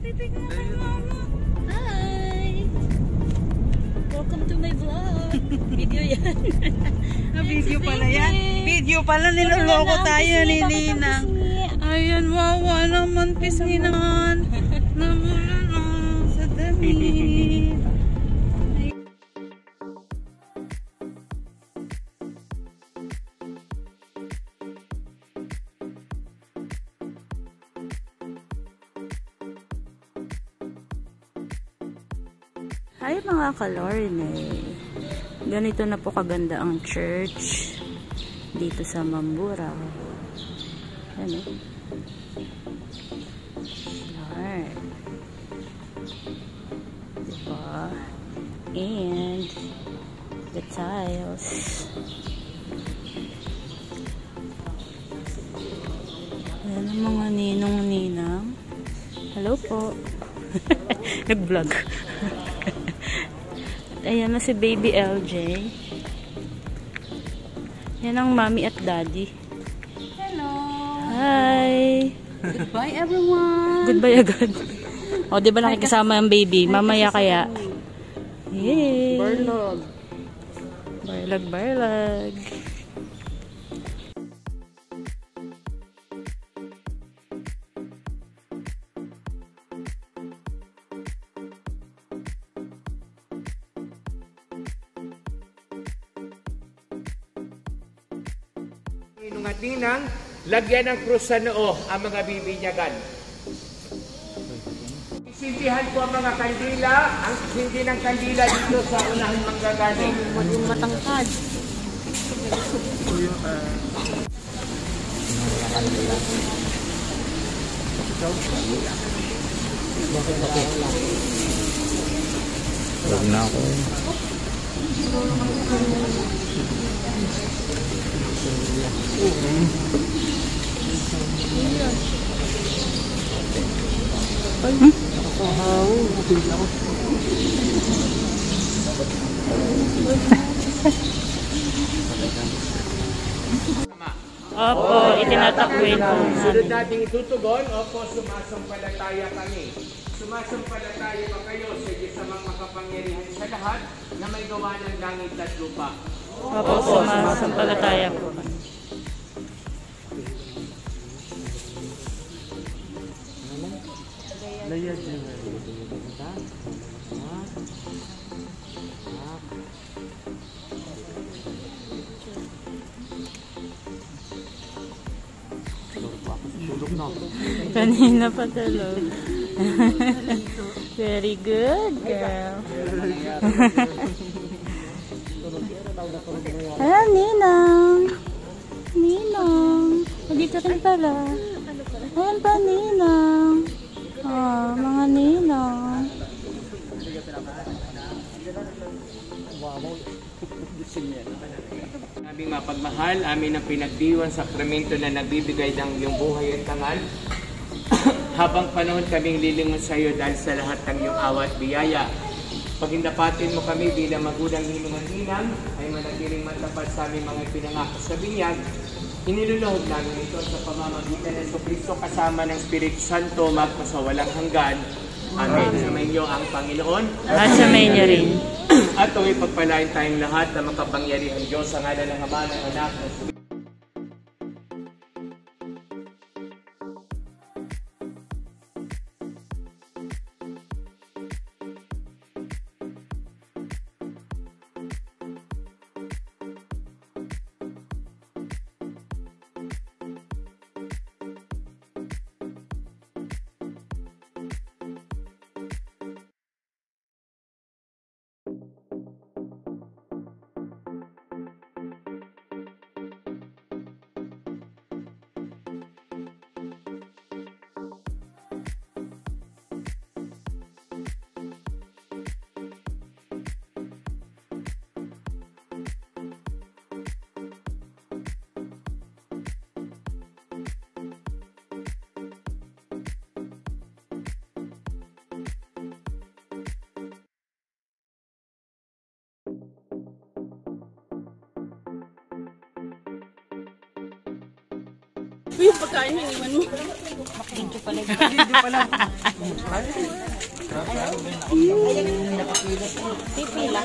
Hi! Welcome to my vlog. Video yan. Na video Si pala yan. Video pala niloloko tayo ni Ninang. Ayan, wawa naman pisngi naman. Namula na sa damit. Hi mga kalorne. Ganito na po kaganda ang church dito sa Mambura. Ano? Lord. Diba? And the tiles. Ayan ang mga ninong-ninang. Hello po. Nag-vlog. Ayan na si baby LJ. Yan ang mommy at daddy. Hello. Hi! Goodbye everyone. Goodbye agad. O, di ba nakikasama ang baby? Mamaya kaya. Yay! Barlog. Barlag, barlag. Nung at ninang, lagyan ng krus sa noo ang mga bibinyagan. Isindihan ko ang mga kandila, ang sindi ng kandila dito sa unahang manggagani. Maging matangkad. Huwag na ako. Opo, itinatakwil po Sunod nating itutugon, opo, sumasampalataya kami. Sumasampalataya ba kayo sa Diyos makapangyarihan sa lahat na may gawa ng langit at lupa? Opo, sumasampalataya po. kami. Kanina pa tulog. Very good, girl. Ayan, Ninang. Ninang. Dito rin pala. Ayan pa, Ninang. Ah, mga Ninang. Aming mapagmahal, amin ang pinagdiwan sakramento na nagbibigay ng iyong buhay at tangal. Habang panahon kaming lilingon sa iyo dahil sa lahat ng iyong awa at biyaya. Pagindapatin mo kami bilang magulang hinungan-hinang ay manatiling matapat sa aming mga pinangako sa binyag. Iniluluhod namin ito sa pamamagitan ng Kristo kasama ng Espiritu Santo magpasawalang hanggan. Amen. Sa inyo ang Panginoon. At sa niya rin. At ito'y pagpalain tayong lahat na makapangyarihan Diyos sa ngalan ng Ama ng Anak ng Uy, yung pagkain na iwan mo. Makidyo pala. Makidyo pala. Pipila. Pipila.